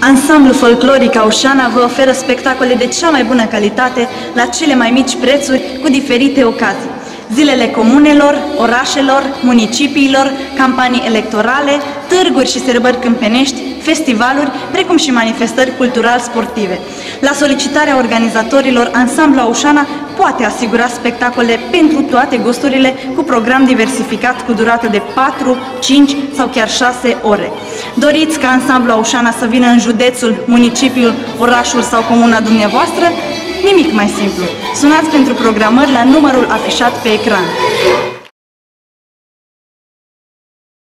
Ansamblu folcloric Aușana vă oferă spectacole de cea mai bună calitate la cele mai mici prețuri cu diferite ocazii. Zilele comunelor, orașelor, municipiilor, campanii electorale, târguri și sărbări câmpenești, festivaluri, precum și manifestări cultural-sportive. La solicitarea organizatorilor, Ansamblu Aușana poate asigura spectacole pentru toate gusturile cu program diversificat cu durată de 4, 5 sau chiar 6 ore. Doriți ca Ansamblu Aușana să vină în județul, municipiul, orașul sau comuna dumneavoastră? Nimic mai simplu. Sunați pentru programări la numărul afișat pe ecran.